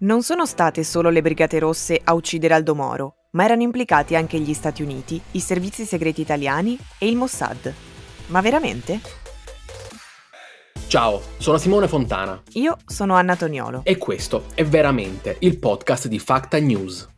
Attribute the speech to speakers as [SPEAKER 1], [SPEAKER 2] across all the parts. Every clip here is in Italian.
[SPEAKER 1] Non sono state solo le Brigate Rosse a uccidere Aldo Moro, ma erano implicati anche gli Stati Uniti, i servizi segreti italiani e il Mossad. Ma veramente?
[SPEAKER 2] Ciao, sono Simone Fontana.
[SPEAKER 1] Io sono Anna Toniolo.
[SPEAKER 2] E questo è veramente il podcast di Facta News.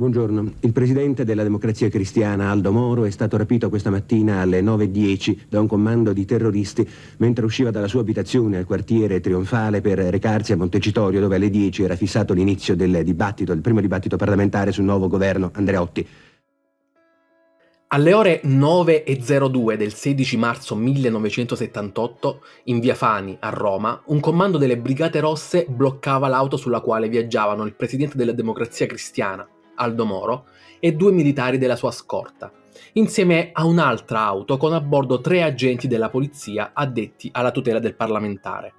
[SPEAKER 3] Buongiorno. Il presidente della Democrazia Cristiana, Aldo Moro, è stato rapito questa mattina alle 9.10 da un comando di terroristi mentre usciva dalla sua abitazione al quartiere Trionfale per recarsi a Montecitorio dove alle 10 era fissato l'inizio del dibattito, il primo dibattito parlamentare sul nuovo governo Andreotti.
[SPEAKER 2] Alle ore 9.02 del 16 marzo 1978, in via Fani, a Roma, un comando delle Brigate Rosse bloccava l'auto sulla quale viaggiavano il presidente della Democrazia Cristiana, Aldo Moro, e due militari della sua scorta, insieme a un'altra auto con a bordo tre agenti della polizia addetti alla tutela del parlamentare.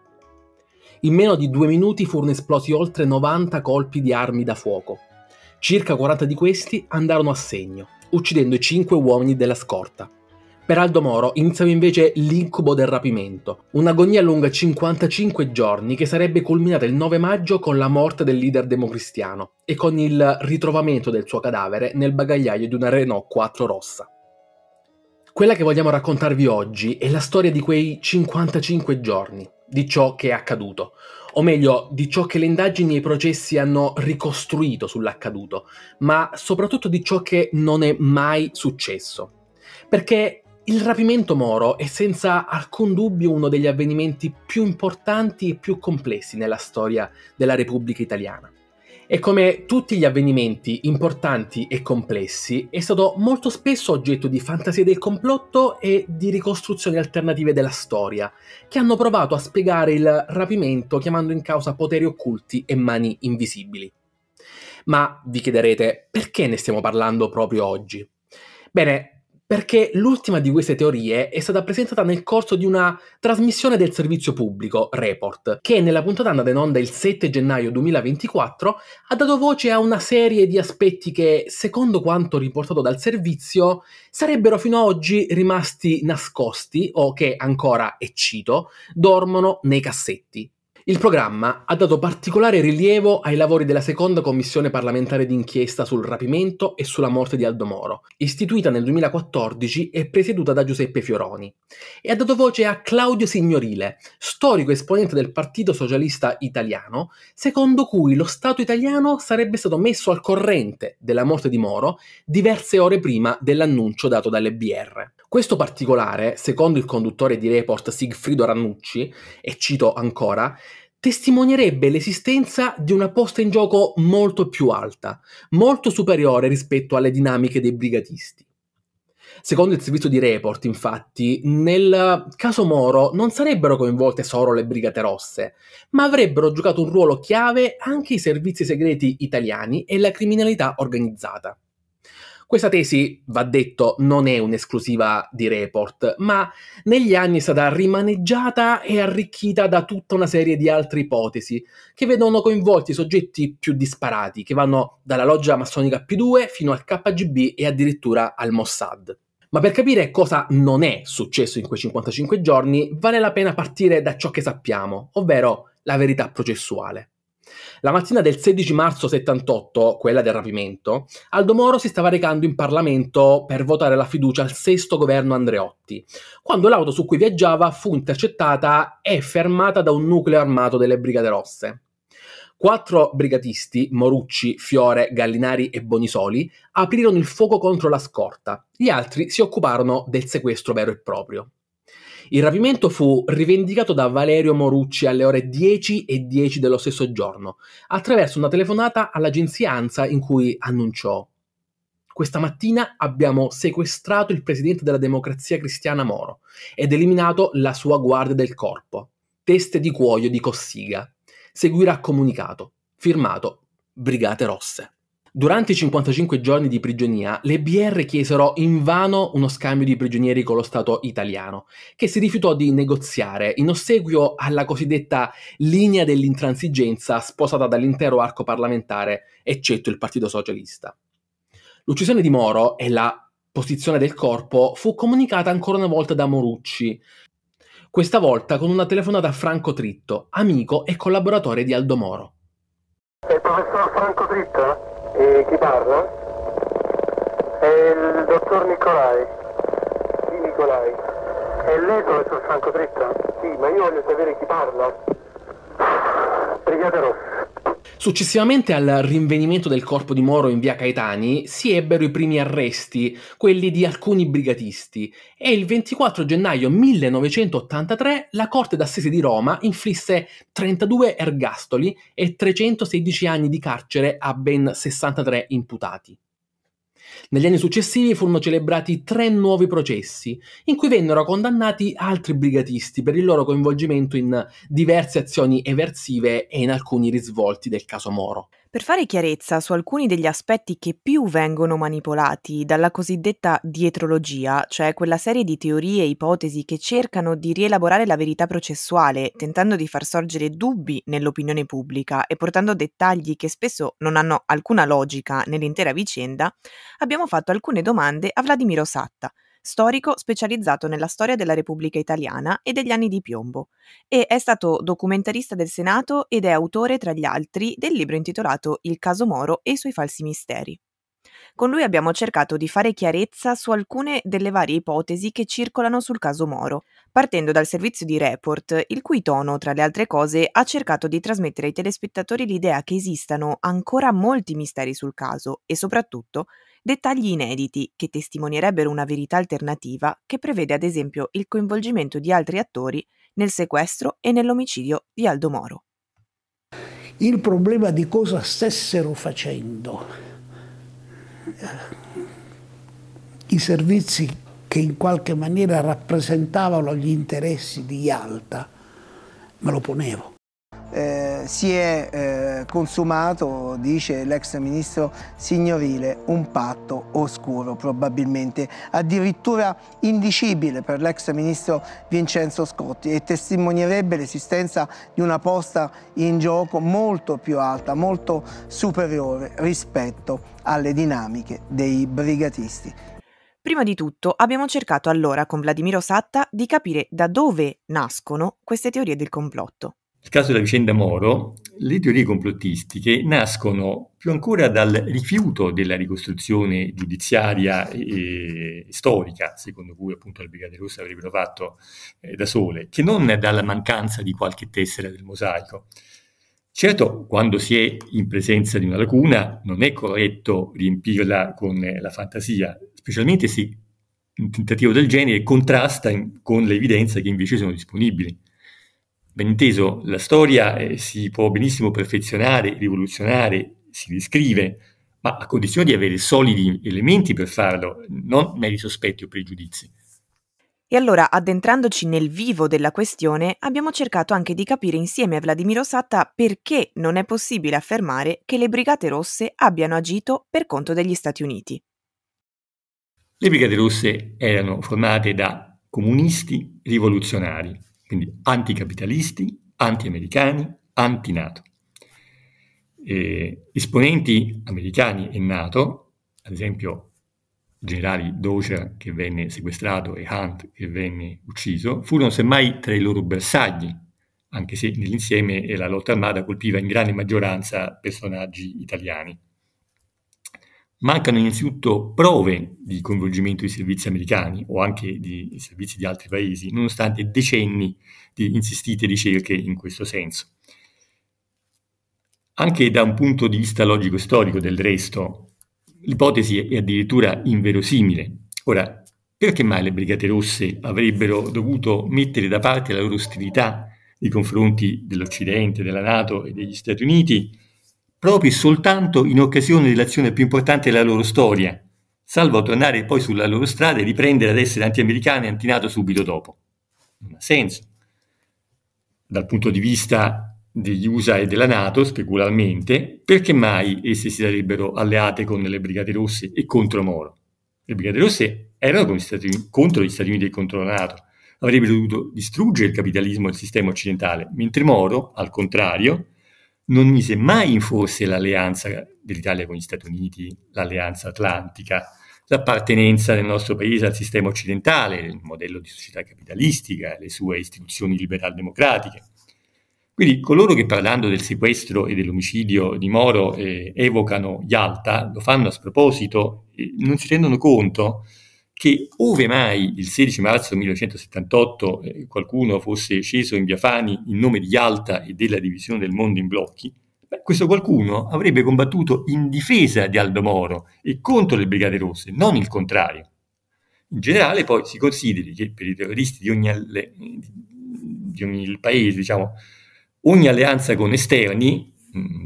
[SPEAKER 2] In meno di due minuti furono esplosi oltre 90 colpi di armi da fuoco. Circa 40 di questi andarono a segno, uccidendo i cinque uomini della scorta. Per Aldo Moro iniziava invece l'incubo del rapimento, un'agonia lunga 55 giorni che sarebbe culminata il 9 maggio con la morte del leader democristiano e con il ritrovamento del suo cadavere nel bagagliaio di una Renault 4 rossa. Quella che vogliamo raccontarvi oggi è la storia di quei 55 giorni, di ciò che è accaduto, o meglio, di ciò che le indagini e i processi hanno ricostruito sull'accaduto, ma soprattutto di ciò che non è mai successo. Perché il rapimento Moro è senza alcun dubbio uno degli avvenimenti più importanti e più complessi nella storia della Repubblica Italiana. E come tutti gli avvenimenti importanti e complessi, è stato molto spesso oggetto di fantasie del complotto e di ricostruzioni alternative della storia, che hanno provato a spiegare il rapimento chiamando in causa poteri occulti e mani invisibili. Ma vi chiederete perché ne stiamo parlando proprio oggi? Bene, perché l'ultima di queste teorie è stata presentata nel corso di una trasmissione del servizio pubblico, Report, che nella puntata andata in onda il 7 gennaio 2024 ha dato voce a una serie di aspetti che, secondo quanto riportato dal servizio, sarebbero fino ad oggi rimasti nascosti o che ancora, e cito, dormono nei cassetti. Il programma ha dato particolare rilievo ai lavori della seconda commissione parlamentare d'inchiesta sul rapimento e sulla morte di Aldo Moro, istituita nel 2014 e presieduta da Giuseppe Fioroni, e ha dato voce a Claudio Signorile, storico esponente del Partito Socialista Italiano, secondo cui lo Stato italiano sarebbe stato messo al corrente della morte di Moro diverse ore prima dell'annuncio dato dalle BR. Questo particolare, secondo il conduttore di report Sigfrido Rannucci, e cito ancora, testimonierebbe l'esistenza di una posta in gioco molto più alta, molto superiore rispetto alle dinamiche dei brigatisti. Secondo il servizio di report, infatti, nel caso Moro non sarebbero coinvolte solo le Brigate Rosse, ma avrebbero giocato un ruolo chiave anche i servizi segreti italiani e la criminalità organizzata. Questa tesi, va detto, non è un'esclusiva di Report, ma negli anni è stata rimaneggiata e arricchita da tutta una serie di altre ipotesi che vedono coinvolti soggetti più disparati, che vanno dalla loggia massonica P2 fino al KGB e addirittura al Mossad. Ma per capire cosa non è successo in quei 55 giorni, vale la pena partire da ciò che sappiamo, ovvero la verità processuale. La mattina del 16 marzo 78, quella del rapimento, Aldo Moro si stava recando in Parlamento per votare la fiducia al sesto governo Andreotti, quando l'auto su cui viaggiava fu intercettata e fermata da un nucleo armato delle Brigate Rosse. Quattro brigatisti, Morucci, Fiore, Gallinari e Bonisoli, aprirono il fuoco contro la scorta. Gli altri si occuparono del sequestro vero e proprio. Il rapimento fu rivendicato da Valerio Morucci alle ore 10 e 10 dello stesso giorno, attraverso una telefonata all'agenzia ANSA in cui annunciò questa mattina abbiamo sequestrato il presidente della democrazia cristiana Moro ed eliminato la sua guardia del corpo. Teste di cuoio di Cossiga. Seguirà comunicato. Firmato Brigate Rosse. Durante i 55 giorni di prigionia, le BR chiesero invano uno scambio di prigionieri con lo Stato italiano, che si rifiutò di negoziare in ossequio alla cosiddetta linea dell'intransigenza sposata dall'intero arco parlamentare, eccetto il Partito Socialista. L'uccisione di Moro e la posizione del corpo fu comunicata ancora una volta da Morucci, questa volta con una telefonata a Franco Tritto, amico e collaboratore di Aldo Moro.
[SPEAKER 4] È il professor Franco Tritto? E chi parla? È il dottor Nicolai. Sì, Nicolai. È lei, professor Franco Tritto? Sì, ma io voglio sapere chi parla. Brigate Rosse.
[SPEAKER 2] Successivamente al rinvenimento del corpo di Moro in via Caetani si ebbero i primi arresti, quelli di alcuni brigatisti, e il 24 gennaio 1983 la Corte d'Assise di Roma inflisse 32 ergastoli e 316 anni di carcere a ben 63 imputati. Negli anni successivi furono celebrati tre nuovi processi, in cui vennero condannati altri brigatisti per il loro coinvolgimento in diverse azioni eversive e in alcuni risvolti del caso Moro.
[SPEAKER 1] Per fare chiarezza su alcuni degli aspetti che più vengono manipolati dalla cosiddetta dietrologia, cioè quella serie di teorie e ipotesi che cercano di rielaborare la verità processuale, tentando di far sorgere dubbi nell'opinione pubblica e portando dettagli che spesso non hanno alcuna logica nell'intera vicenda, abbiamo fatto alcune domande a Vladimiro Satta, storico specializzato nella storia della Repubblica Italiana e degli anni di piombo, e è stato documentarista del Senato ed è autore, tra gli altri, del libro intitolato Il caso Moro e i suoi falsi misteri. Con lui abbiamo cercato di fare chiarezza su alcune delle varie ipotesi che circolano sul caso Moro, partendo dal servizio di Report, il cui tono, tra le altre cose, ha cercato di trasmettere ai telespettatori l'idea che esistano ancora molti misteri sul caso e soprattutto dettagli inediti che testimonierebbero una verità alternativa che prevede ad esempio il coinvolgimento di altri attori nel sequestro e nell'omicidio di Aldo Moro.
[SPEAKER 5] Il problema di cosa stessero facendo i servizi che in qualche maniera rappresentavano gli interessi di Yalta, me lo ponevo
[SPEAKER 6] eh, si è eh, consumato, dice l'ex ministro signorile, un patto oscuro probabilmente, addirittura indicibile per l'ex ministro Vincenzo Scotti e testimonierebbe l'esistenza di una posta in gioco molto più alta, molto superiore rispetto alle dinamiche dei brigatisti.
[SPEAKER 1] Prima di tutto abbiamo cercato allora con Vladimiro Satta di capire da dove nascono queste teorie del complotto.
[SPEAKER 7] Nel caso della vicenda Moro, le teorie complottistiche nascono più ancora dal rifiuto della ricostruzione giudiziaria e storica, secondo cui appunto le Brigate Rosse avrebbero fatto eh, da sole, che non dalla mancanza di qualche tessera del mosaico. Certo, quando si è in presenza di una lacuna, non è corretto riempirla con eh, la fantasia, specialmente se un tentativo del genere contrasta in, con le evidenze che invece sono disponibili. Ben inteso, la storia eh, si può benissimo perfezionare, rivoluzionare, si descrive, ma a condizione di avere solidi elementi per farlo, non meri sospetti o pregiudizi.
[SPEAKER 1] E allora, addentrandoci nel vivo della questione, abbiamo cercato anche di capire insieme a Vladimiro Satta perché non è possibile affermare che le Brigate Rosse abbiano agito per conto degli Stati Uniti.
[SPEAKER 7] Le Brigate Rosse erano formate da comunisti rivoluzionari, quindi anticapitalisti, anti-americani, anti-NATO. E esponenti americani e NATO, ad esempio generali Dozier che venne sequestrato e Hunt che venne ucciso, furono semmai tra i loro bersagli, anche se nell'insieme la lotta armata colpiva in grande maggioranza personaggi italiani. Mancano innanzitutto prove di coinvolgimento di servizi americani o anche di servizi di altri paesi, nonostante decenni di insistite ricerche in questo senso. Anche da un punto di vista logico-storico, del resto, l'ipotesi è addirittura inverosimile. Ora, perché mai le Brigate Rosse avrebbero dovuto mettere da parte la loro ostilità nei confronti dell'Occidente, della Nato e degli Stati Uniti proprio soltanto in occasione dell'azione più importante della loro storia, salvo tornare poi sulla loro strada e riprendere ad essere anti-americani e anti-NATO subito dopo. Non ha senso. Dal punto di vista degli USA e della Nato, specularmente, perché mai esse si sarebbero alleate con le Brigate Rosse e contro Moro? Le Brigate Rosse erano Stati, contro gli Stati Uniti e contro la Nato, avrebbero dovuto distruggere il capitalismo e il sistema occidentale, mentre Moro, al contrario, non mise mai in forse l'alleanza dell'Italia con gli Stati Uniti, l'alleanza atlantica, l'appartenenza del nostro paese al sistema occidentale, il modello di società capitalistica, le sue istituzioni liberal-democratiche. Quindi coloro che parlando del sequestro e dell'omicidio di Moro eh, evocano Yalta, lo fanno a sproposito, eh, non si rendono conto che ove mai il 16 marzo 1978 eh, qualcuno fosse sceso in via Fani in nome di Yalta e della divisione del mondo in blocchi, beh, questo qualcuno avrebbe combattuto in difesa di Aldo Moro e contro le Brigate Rosse, non il contrario. In generale poi si consideri che per i terroristi di ogni, di ogni paese, diciamo, ogni alleanza con esterni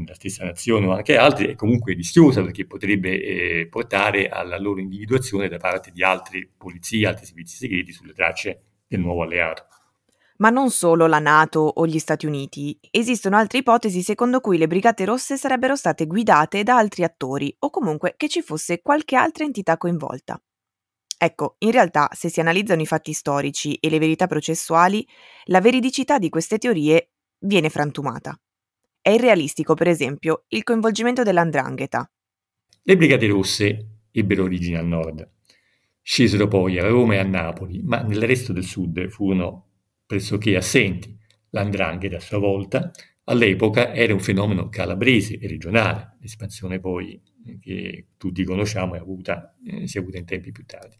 [SPEAKER 7] la stessa nazione o anche altri, è comunque rischiosa perché potrebbe eh, portare alla loro individuazione da parte di altre polizie, altri servizi segreti sulle tracce del nuovo alleato.
[SPEAKER 1] Ma non solo la Nato o gli Stati Uniti, esistono altre ipotesi secondo cui le Brigate Rosse sarebbero state guidate da altri attori o comunque che ci fosse qualche altra entità coinvolta. Ecco, in realtà, se si analizzano i fatti storici e le verità processuali, la veridicità di queste teorie viene frantumata. È irrealistico, per esempio, il coinvolgimento dell'andrangheta.
[SPEAKER 7] Le Brigate Rosse ebbero origine al nord. Scesero poi a Roma e a Napoli, ma nel resto del sud furono pressoché assenti. L'andrangheta, a sua volta, all'epoca era un fenomeno calabrese e regionale. L'espansione poi che tutti conosciamo è avuta, eh, si è avuta in tempi più tardi.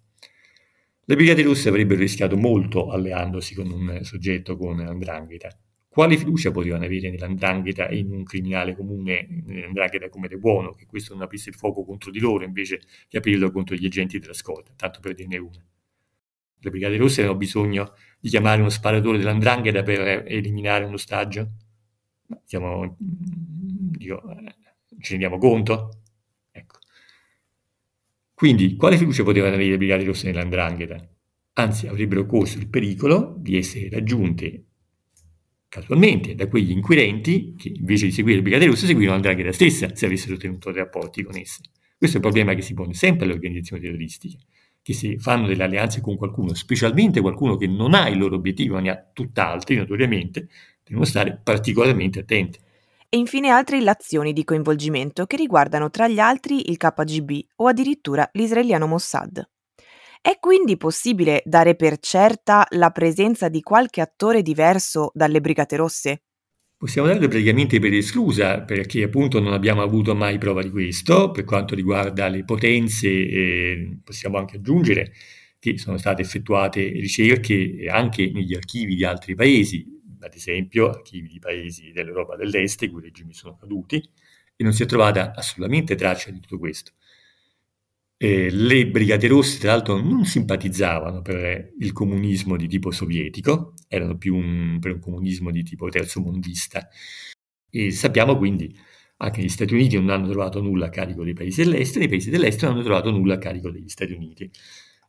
[SPEAKER 7] Le Brigate Rosse avrebbero rischiato molto alleandosi con un soggetto come l'andrangheta, quale fiducia potevano avere nell'andrangheta e in un criminale comune, nell'andrangheta come De Buono, che questo non aprisse il fuoco contro di loro invece che aprirlo contro gli agenti della scorta, tanto per dirne una. Le Brigate Rosse avevano bisogno di chiamare uno sparatore dell'andrangheta per eliminare un ostaggio? Siamo, Dio, ci rendiamo conto? Ecco. Quindi, quale fiducia potevano avere le Brigate Rosse nell'andrangheta? Anzi, avrebbero corso il pericolo di essere raggiunte casualmente da quegli inquirenti che invece di seguire le Brigate Rosse seguivano l'Andrangheta stessa se avessero tenuto rapporti con esse. Questo è un problema che si pone sempre alle organizzazioni terroristiche, che se fanno delle alleanze con qualcuno, specialmente qualcuno che non ha il loro obiettivo, ma ne ha tutt'altri, notoriamente, devono stare particolarmente attenti.
[SPEAKER 1] E infine altre illazioni di coinvolgimento che riguardano tra gli altri il KGB o addirittura l'israeliano Mossad. È quindi possibile dare per certa la presenza di qualche attore diverso dalle Brigate Rosse?
[SPEAKER 7] Possiamo darlo praticamente per esclusa, perché appunto non abbiamo avuto mai prova di questo. Per quanto riguarda le potenze, eh, possiamo anche aggiungere che sono state effettuate ricerche anche negli archivi di altri paesi, ad esempio archivi di paesi dell'Europa dell'Est, i cui regimi sono caduti, e non si è trovata assolutamente traccia di tutto questo. Eh, le Brigate Rosse, tra l'altro, non simpatizzavano per il comunismo di tipo sovietico, erano più un, per un comunismo di tipo terzomondista. E sappiamo quindi anche gli Stati Uniti non hanno trovato nulla a carico dei paesi dell'est, e i paesi dell'est non hanno trovato nulla a carico degli Stati Uniti.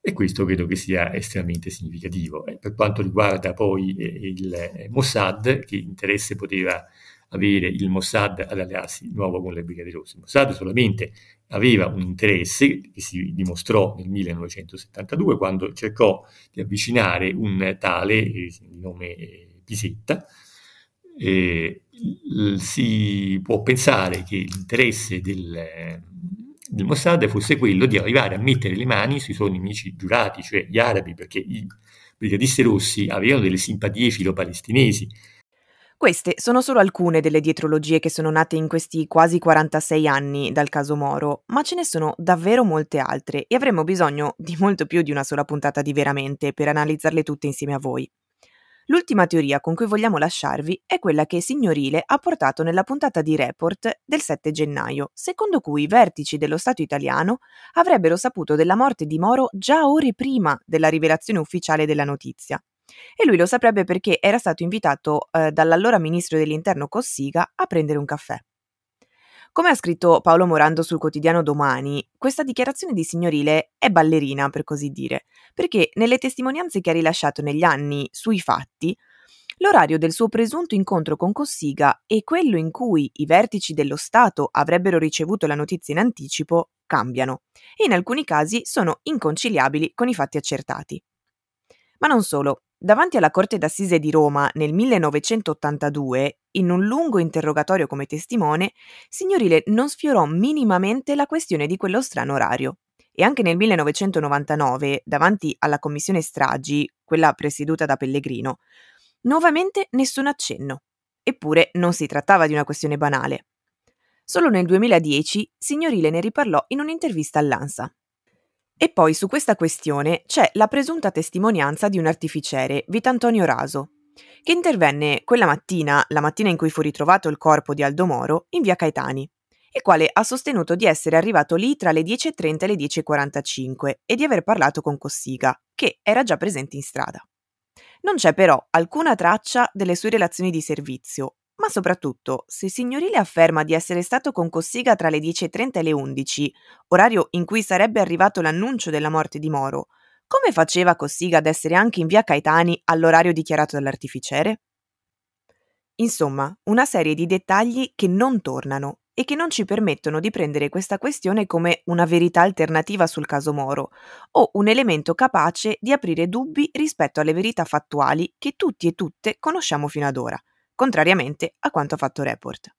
[SPEAKER 7] E questo credo che sia estremamente significativo. Eh, per quanto riguarda poi eh, il eh, Mossad, che interesse poteva avere il Mossad ad allearsi di nuovo con le Brigate Rosse. Il Mossad solamente aveva un interesse che si dimostrò nel 1972 quando cercò di avvicinare un tale eh, di nome eh, Pisetta. Eh, si può pensare che l'interesse del, del Mossad fosse quello di arrivare a mettere le mani sui suoi nemici giurati, cioè gli arabi, perché i brigadisti rossi avevano delle simpatie filo-palestinesi
[SPEAKER 1] queste sono solo alcune delle dietrologie che sono nate in questi quasi 46 anni dal caso Moro, ma ce ne sono davvero molte altre e avremo bisogno di molto più di una sola puntata di veramente per analizzarle tutte insieme a voi. L'ultima teoria con cui vogliamo lasciarvi è quella che Signorile ha portato nella puntata di Report del 7 gennaio, secondo cui i vertici dello Stato italiano avrebbero saputo della morte di Moro già ore prima della rivelazione ufficiale della notizia. E lui lo saprebbe perché era stato invitato eh, dall'allora ministro dell'interno Cossiga a prendere un caffè. Come ha scritto Paolo Morando sul quotidiano Domani, questa dichiarazione di signorile è ballerina, per così dire, perché nelle testimonianze che ha rilasciato negli anni sui fatti, l'orario del suo presunto incontro con Cossiga e quello in cui i vertici dello Stato avrebbero ricevuto la notizia in anticipo cambiano e in alcuni casi sono inconciliabili con i fatti accertati. Ma non solo, Davanti alla Corte d'Assise di Roma nel 1982, in un lungo interrogatorio come testimone, Signorile non sfiorò minimamente la questione di quello strano orario. E anche nel 1999, davanti alla commissione stragi, quella presieduta da Pellegrino, nuovamente nessun accenno. Eppure non si trattava di una questione banale. Solo nel 2010 Signorile ne riparlò in un'intervista all'ANSA. E poi su questa questione c'è la presunta testimonianza di un artificiere, Vitantonio Raso, che intervenne quella mattina, la mattina in cui fu ritrovato il corpo di Aldo Moro, in via Caetani, il quale ha sostenuto di essere arrivato lì tra le 10.30 e le 10.45 e di aver parlato con Cossiga, che era già presente in strada. Non c'è però alcuna traccia delle sue relazioni di servizio ma soprattutto, se Signorile afferma di essere stato con Cossiga tra le 10.30 e le 11, orario in cui sarebbe arrivato l'annuncio della morte di Moro, come faceva Cossiga ad essere anche in via Caetani all'orario dichiarato dall'artificiere? Insomma, una serie di dettagli che non tornano e che non ci permettono di prendere questa questione come una verità alternativa sul caso Moro o un elemento capace di aprire dubbi rispetto alle verità fattuali che tutti e tutte conosciamo fino ad ora contrariamente a quanto fatto Report.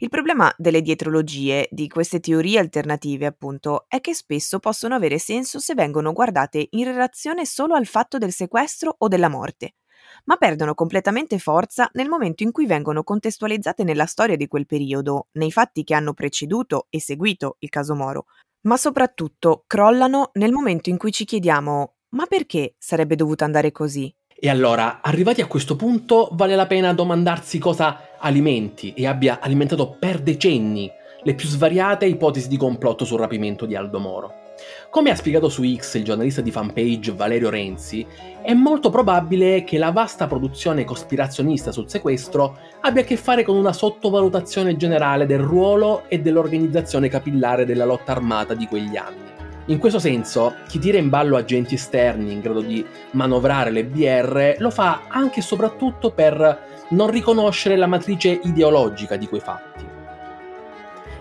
[SPEAKER 1] Il problema delle dietrologie, di queste teorie alternative, appunto, è che spesso possono avere senso se vengono guardate in relazione solo al fatto del sequestro o della morte, ma perdono completamente forza nel momento in cui vengono contestualizzate nella storia di quel periodo, nei fatti che hanno preceduto e seguito il caso Moro, ma soprattutto crollano nel momento in cui ci chiediamo ma perché sarebbe dovuto andare così?
[SPEAKER 2] E allora, arrivati a questo punto, vale la pena domandarsi cosa alimenti e abbia alimentato per decenni le più svariate ipotesi di complotto sul rapimento di Aldo Moro. Come ha spiegato su X il giornalista di fanpage Valerio Renzi, è molto probabile che la vasta produzione cospirazionista sul sequestro abbia a che fare con una sottovalutazione generale del ruolo e dell'organizzazione capillare della lotta armata di quegli anni. In questo senso, chi tira in ballo agenti esterni in grado di manovrare le BR lo fa anche e soprattutto per non riconoscere la matrice ideologica di quei fatti.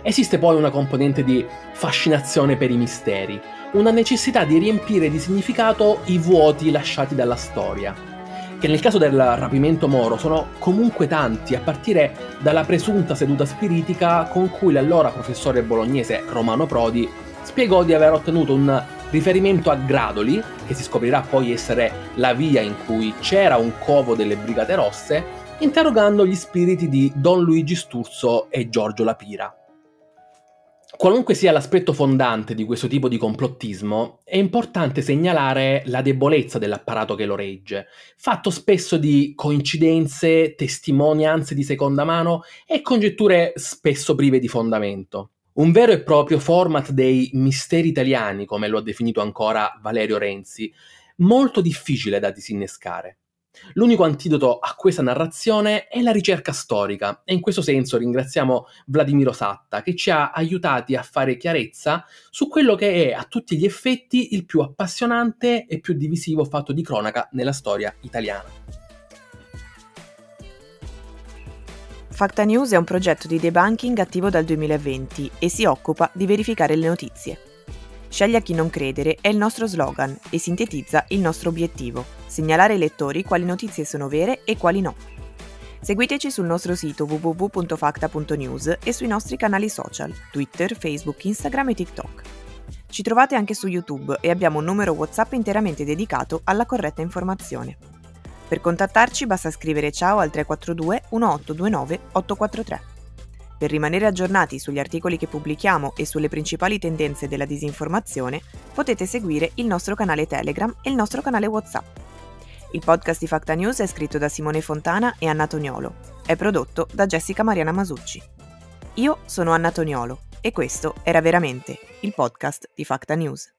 [SPEAKER 2] Esiste poi una componente di fascinazione per i misteri, una necessità di riempire di significato i vuoti lasciati dalla storia, che nel caso del rapimento Moro sono comunque tanti, a partire dalla presunta seduta spiritica con cui l'allora professore bolognese Romano Prodi spiegò di aver ottenuto un riferimento a Gradoli, che si scoprirà poi essere la via in cui c'era un covo delle Brigate Rosse, interrogando gli spiriti di Don Luigi Sturzo e Giorgio Lapira. Qualunque sia l'aspetto fondante di questo tipo di complottismo, è importante segnalare la debolezza dell'apparato che lo regge, fatto spesso di coincidenze, testimonianze di seconda mano e congetture spesso prive di fondamento. Un vero e proprio format dei misteri italiani, come lo ha definito ancora Valerio Renzi, molto difficile da disinnescare. L'unico antidoto a questa narrazione è la ricerca storica e in questo senso ringraziamo Vladimiro Satta che ci ha aiutati a fare chiarezza su quello che è a tutti gli effetti il più appassionante e più divisivo fatto di cronaca nella storia italiana.
[SPEAKER 1] Facta News è un progetto di debunking attivo dal 2020 e si occupa di verificare le notizie. Scegli a chi non credere è il nostro slogan e sintetizza il nostro obiettivo, segnalare ai lettori quali notizie sono vere e quali no. Seguiteci sul nostro sito www.facta.news e sui nostri canali social, Twitter, Facebook, Instagram e TikTok. Ci trovate anche su YouTube e abbiamo un numero WhatsApp interamente dedicato alla corretta informazione. Per contattarci basta scrivere ciao al 342 1829 843. Per rimanere aggiornati sugli articoli che pubblichiamo e sulle principali tendenze della disinformazione, potete seguire il nostro canale Telegram e il nostro canale WhatsApp. Il podcast di Facta News è scritto da Simone Fontana e Anna Toniolo. È prodotto da Jessica Mariana Masucci. Io sono Anna Toniolo e questo era veramente il podcast di Facta News.